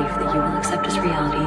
life that you will accept as reality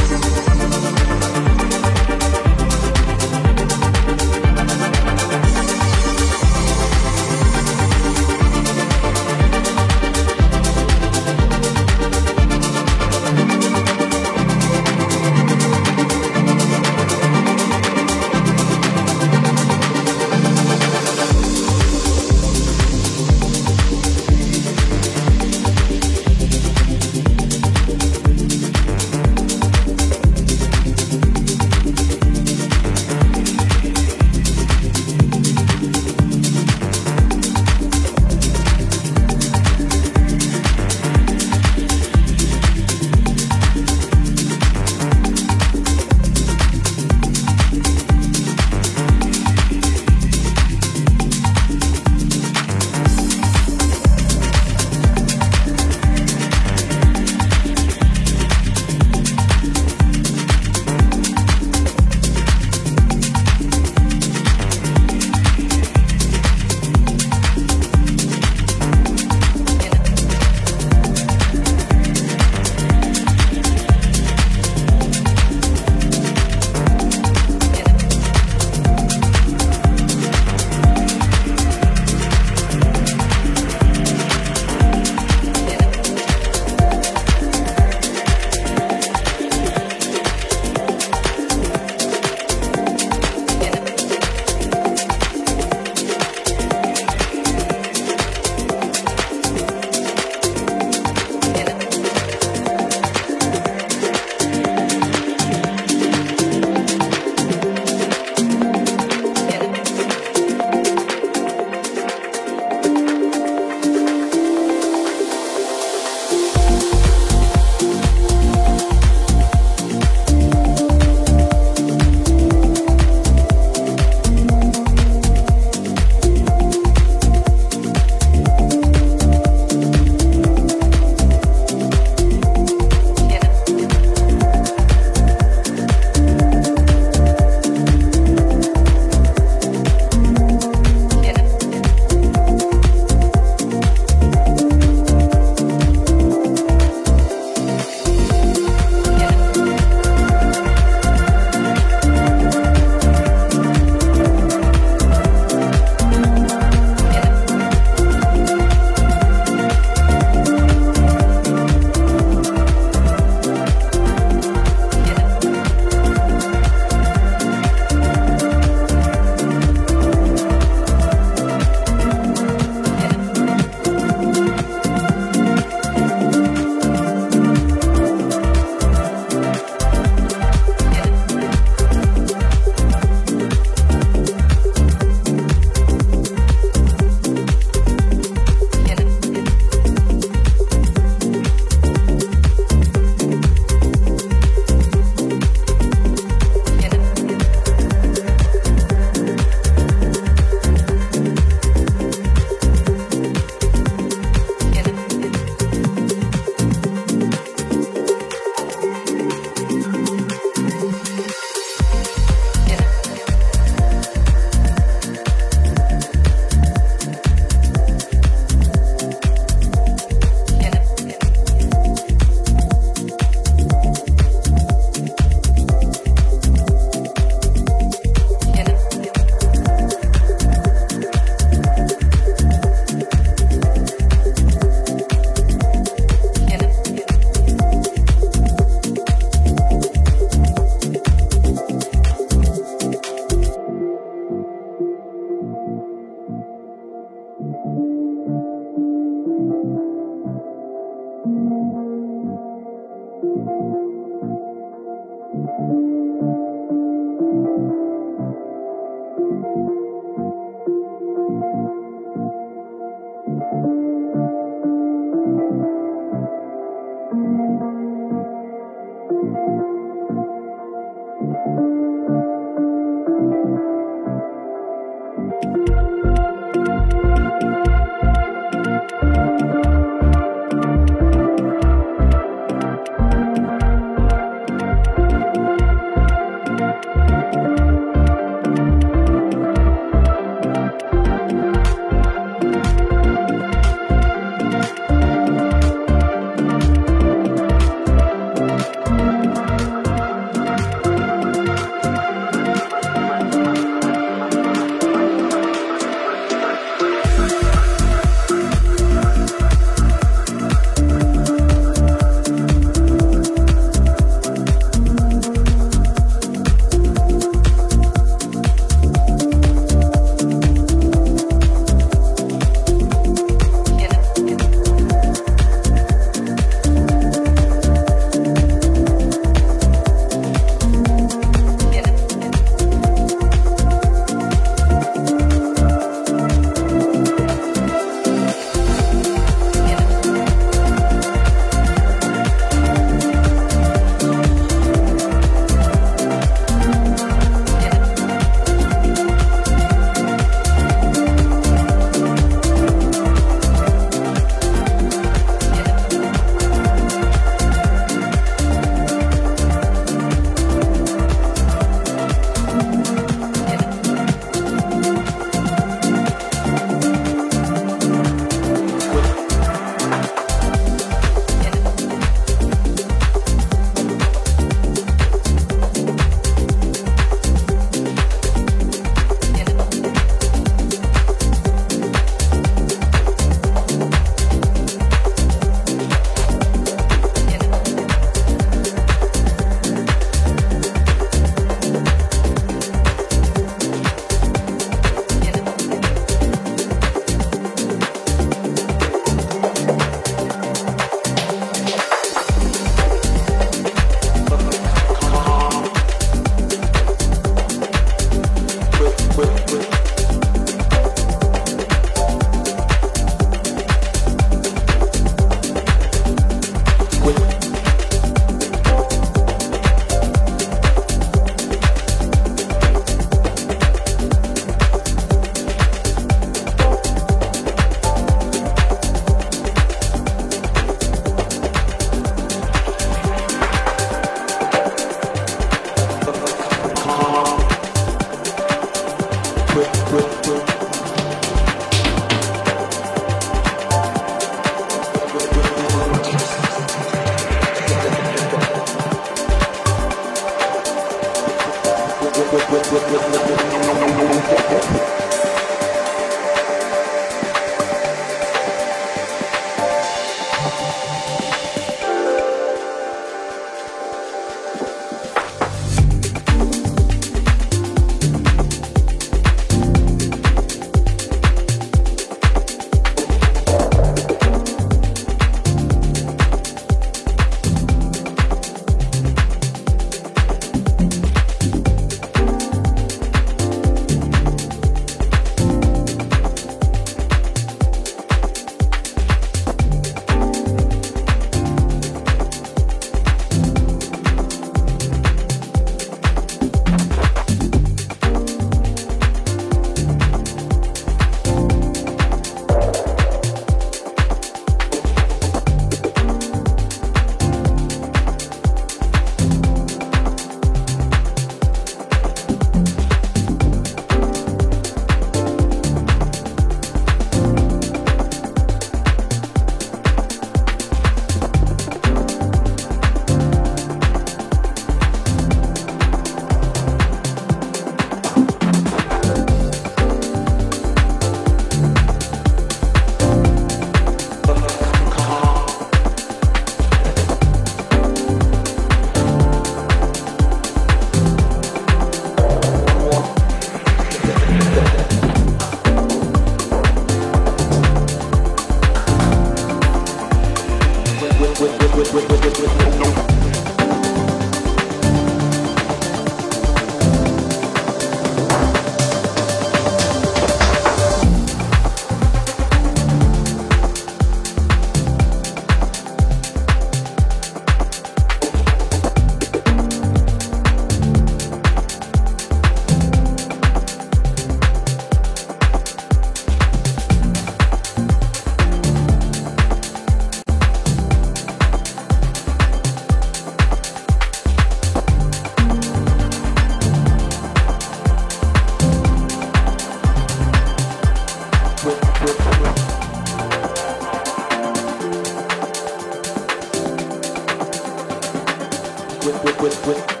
with, with, with, with.